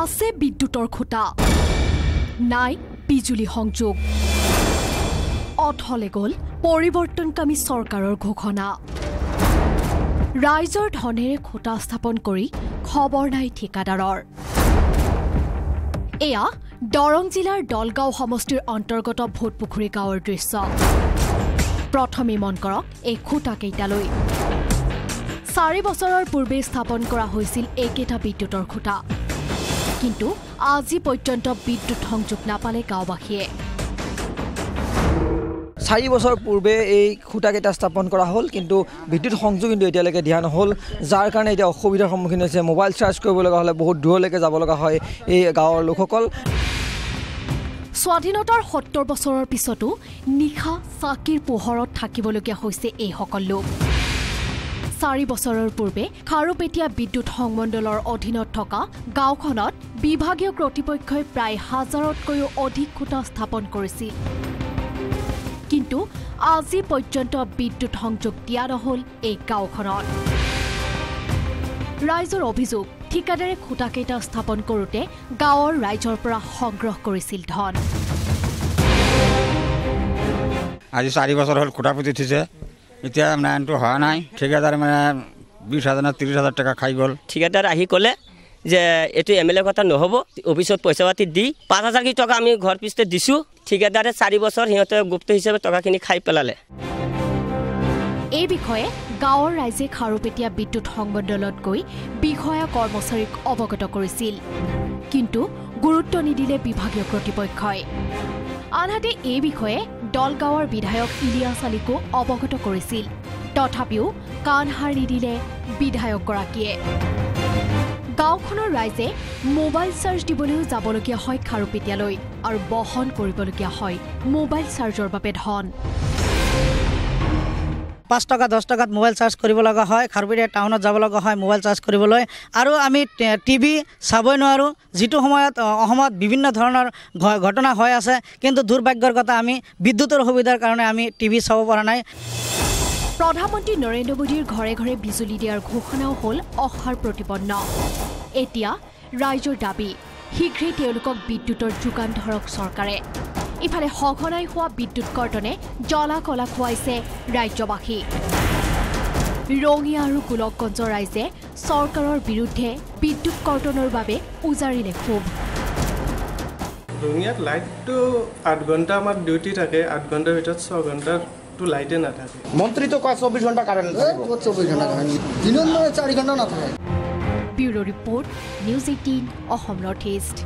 আছে বিদ্যুতৰ খুঁটা। নাই বিজুলী সংযোগ। অথলে গ'ল পৰিৱৰ্তনকামী চৰকাৰৰ ঘোষণা। ৰাইজৰ ধনেৰে খুঁটা স্থাপন কৰি খবৰ নাই ঠিকাদাৰৰ। এয়া দৰং জিলাৰ দলগাঁও সমষ্টিৰ অন্তৰ্গত ভোটপুখুৰী গাঁৱৰ দৃশ্য। প্ৰথমে মন কৰক এই খুঁটাকেইটালৈ চাৰি বছৰৰ পূৰ্বে স্থাপন কৰা হৈছিল এইকেইটা বিদ্যুতৰ খুঁটা। কিন্তু আজি পৰ্যন্ত বিদ্যুৎ সংযোগ নাপালে গাঁওবাসীয়ে। চাৰি বছৰ পূৰ্বে এই খুঁটাকেইটা স্থাপন কৰা হ'ল কিন্তু বিদ্যুৎ সংযোগ কিন্তু এতিয়ালৈকে দিয়া নহ'ল। যাৰ কাৰণে এতিয়া অসুবিধাৰ সন্মুখীন হৈছে মোবাইল চাৰ্জ কৰিব লগা হ'লে বহুত দূৰলৈকে যাব লগা হয় এই গাঁৱৰ লোকসকল। স্বাধীনতাৰ সত্তৰ বছৰৰ পিছতো নিশা চাকিৰ পোহৰত থাকিবলগীয়া হৈছে এইসকল লোক। চাৰি বছৰৰ পূৰ্বে খাৰুপেটীয়া বিদ্যুৎ সংমণ্ডলৰ অধীনত থকা গাঁওখনত বিভাগীয় কৰ্তৃপক্ষই প্ৰায় হাজাৰতকৈও অধিক খুঁটা স্থাপন কৰিছিল। কিন্তু আজি পৰ্যন্ত বিদ্যুৎ সংযোগ দিয়া নহ'ল এই গাঁওখনত। ৰাইজৰ অভিযোগ ঠিকাদাৰে খুঁটাকেইটা স্থাপন কৰোঁতে গাঁৱৰ ৰাইজৰ পৰা সংগ্ৰহ কৰিছিল ধন। আজি চাৰি বছৰ হ'ল খুটা পুতি উঠিছে। এতিয়া নাৰায়ণটো হোৱা নাই। ঠিকাদাৰে মানে বিছ হাজাৰ ত্ৰিছ হাজাৰ টকা খাই গ'ল। ঠিকাদাৰ আহি ক'লে যে এইটো এম এল এ কথা নহ'ব অফিচত পইচা পাতি দি পাঁচ হাজাৰ কি টকা আমি ঘৰ পিছতে দিছোঁ। ঠিকাদাৰে চাৰি বছৰ সিহঁতে গুপ্ত হিচাপে টকাখিনি খাই পেলালে। এই বিষয়ে গাঁৱৰ ৰাইজে খাৰুপেটীয়া বিদ্যুৎ সংমণ্ডলত গৈ বিষয়া কৰ্মচাৰীক অৱগত কৰিছিল। কিন্তু গুৰুত্ব নিদিলে বিভাগীয় কৰ্তৃপক্ষই। আনহাতে এই বিষয়ে দলগাঁৱৰ বিধায়ক ইলিয়াছ আলীকো অৱগত কৰিছিল। তথাপিও কাণ সাৰ নিদিলে বিধায়কগৰাকীয়ে। গাঁওখনৰ ৰাইজে মোবাইল চাৰ্জ দিবলৈও যাবলগীয়া হয় খাৰুপেটীয়ালৈ আৰু বহন কৰিবলগীয়া হয় মোবাইল চাৰ্জৰ বাবে ধন। পাঁচ টকা দহ টকাত মোবাইল চাৰ্জ কৰিব লগা হয়। খাৰুপেটীয়া টাউনত যাব লগা হয় মোবাইল চাৰ্জ কৰিবলৈ। আৰু আমি টিভি চাবই নোৱাৰোঁ। যিটো সময়ত অসমত বিভিন্ন ধৰণৰ ঘটনা হৈ আছে। কিন্তু দুৰ্ভাগ্যৰ কথা আমি বিদ্যুতৰ সুবিধাৰ কাৰণে আমি টিভি চাব পৰা নাই। প্ৰধানমন্ত্ৰী নৰেন্দ্ৰ মোদীৰ ঘৰে ঘৰে বিজুলী দিয়াৰ ঘোষণাও হ'ল অসাৰ প্ৰতিপন্ন। এতিয়া ৰাইজৰ দাবী শীঘ্ৰেই তেওঁলোকক বিদ্যুতৰ যোগান ধৰক চৰকাৰে। ইফালে সঘনাই হোৱা বিদ্যুৎ কৰ্তনে জ্বলা কলা খুৱাইছে ৰাজ্যবাসী। ৰঙিয়া আৰু গোলকগঞ্জৰ ৰাইজে চৰকাৰৰ বিৰুদ্ধে বিদ্যুৎ কৰ্তনৰ বাবে উজাৰিলে ক্ষোভ। ৰঙিয়াত লাইটটো আঠ ঘণ্টা আমাৰ ডিউটি থাকে আঠ ঘণ্টাৰ ভিতৰত ছয় লাইটে নাথাকে। কয় মানে থাকে bureau' report news eighteen Assam north east.